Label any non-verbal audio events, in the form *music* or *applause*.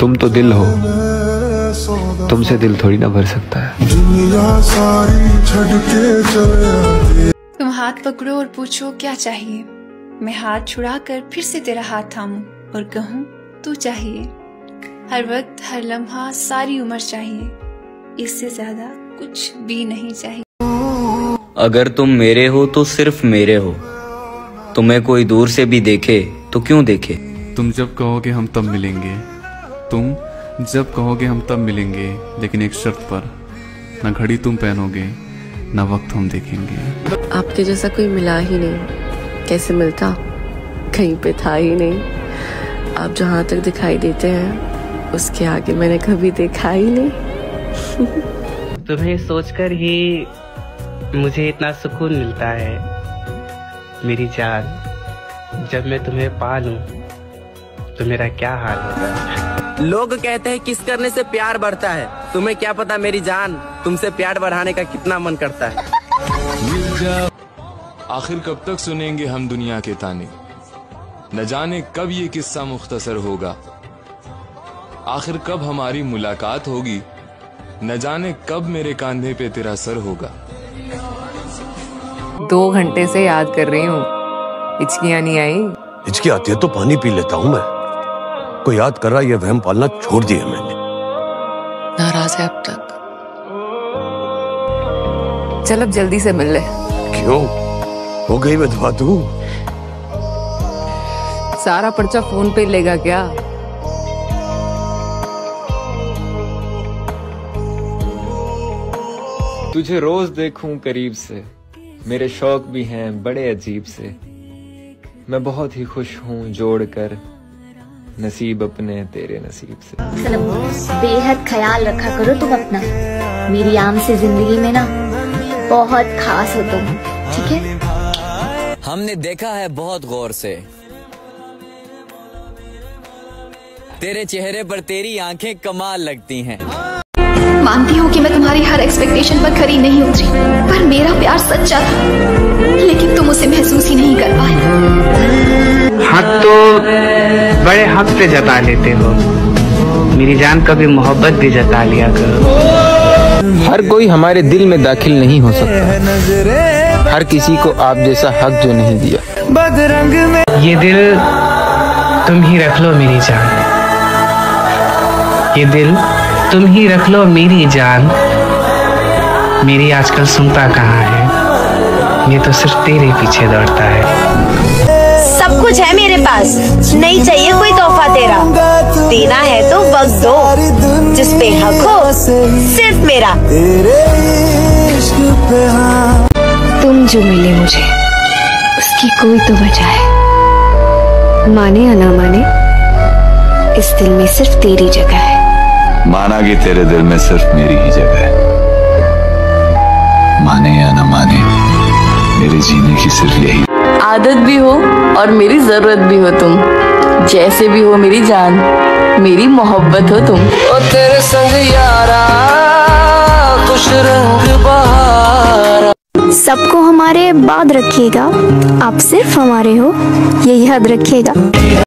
तुम तो दिल हो। तुमसे दिल थोड़ी ना भर सकता है। छड़ तुम हाथ पकड़ो और पूछो क्या चाहिए? मैं हाथ छुड़ाकर फिर से तेरा हाथ थामूं और कहूँ तू चाहिए। हर वक्त हर लम्हा सारी उम्र चाहिए। इससे ज़्यादा कुछ भी नहीं चाहिए। अगर तुम मेरे हो तो सिर्फ़ मेरे हो। तुम्हें कोई दूर से भी देखे तो क्यों देखे? तुम जब कहोगे हम तब मिलेंगे। तुम जब कहोगे हम तब मिलेंगे लेकिन एक शर्त पर। ना घड़ी तुम पहनोगे ना वक्त हम देखेंगे। आपके जैसा कोई मिला ही नहीं। कैसे मिलता? कहीं पे था ही नहीं। आप जहाँ तक दिखाई देते हैं उसके आगे मैंने कभी देखा ही नहीं। *laughs* तुम्हें सोचकर ही मुझे इतना सुकून मिलता है मेरी जान। जब मैं तुम्हें पा लूँ तो मेरा क्या हाल होगा? लोग कहते हैं किस करने से प्यार बढ़ता है। तुम्हें क्या पता मेरी जान तुमसे प्यार बढ़ाने का कितना मन करता है। आखिर कब तक सुनेंगे हम दुनिया के ताने? न जाने कब ये किस्सा मुख्तसर होगा। आखिर कब हमारी मुलाकात होगी? न जाने कब मेरे कांधे पे तेरा सर होगा। दो घंटे से याद कर रही हूँ। हिचकियाँ नहीं आई। हिचकी आती है तो पानी पी लेता हूँ मैं। को याद कर रहा यह वहम पालना छोड़ दिया मैंने। नाराज़ है अब तक। चल अब जल्दी से मिल ले। क्यों? हो गई विधवा तू। सारा पर्चा फ़ोन पे लेगा क्या? तुझे रोज देखूँ करीब से। मेरे शौक भी हैं बड़े अजीब से। मैं बहुत ही खुश हूँ जोड़कर। नसीब अपने तेरे नसीब से। बेहद ख्याल रखा करो तुम अपना। मेरी आम से ज़िंदगी में ना बहुत खास हो तुम ठीक है? हमने देखा है बहुत गौर से। तेरे चेहरे पर तेरी आँखें कमाल लगती हैं। मानती हूँ कि मैं तुम्हारी हर एक्सपेक्टेशन पर खरी नहीं उतरी पर मेरा प्यार सच्चा था लेकिन तुम उसे महसूस ही नहीं कर पाए। हक तो बड़े हक से जता लेते हो। मेरी जान कभी मोहब्बत भी जता लिया करो। हर कोई हमारे दिल में दाखिल नहीं हो सकता। हर किसी को आप जैसा हक जो नहीं दिया। बदरंग में ये दिल तुम ही रख लो मेरी जान। ये दिल तुम ही रख लो मेरी जान। मेरी आजकल सुनता कहाँ है? ये तो सिर्फ़ तेरे पीछे दौड़ता है। सब कुछ है मेरे पास। नहीं चाहिए कोई तोहफा तेरा। देना है तो वक्त दो जिस पे हक हो सिर्फ़ मेरा। तुम जो मिले मुझे उसकी कोई तो वजह है माने या ना माने इस दिल में सिर्फ़ तेरी जगह है। माना कि तेरे दिल में सिर्फ़ मेरी ही जगह है। माने या ना माने जीने की सिर्फ़ यही। आदत भी हो और मेरी ज़रूरत भी हो तुम। जैसे भी हो मेरी जान मेरी मोहब्बत हो तुम। ओ तेरे संग यारा खुश रंग बहारा। सबको हमारे बाद रखिएगा। आप सिर्फ़ हमारे हो ये याद रखिएगा।